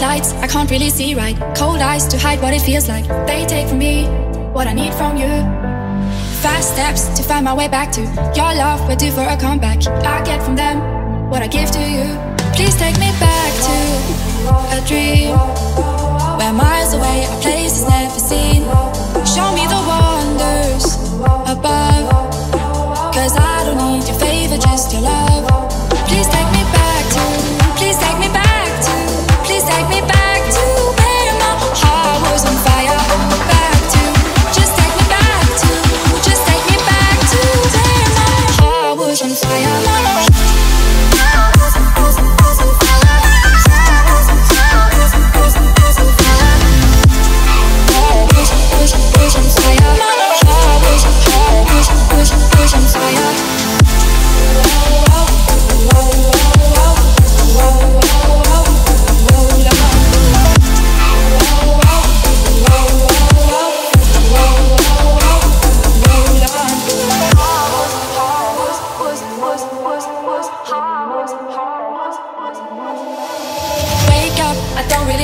Bright lights, I can't really see right. Cold eyes to hide what it feels like. They take from me what I need from you. Fast steps to find my way back to your love. We're due for a comeback. I get from them what I give to you. Please take me back to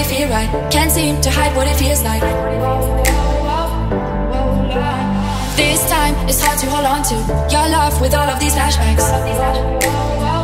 feel right. Can't seem to hide what it feels like. This time it's hard to hold on to your love with all of these flashbacks.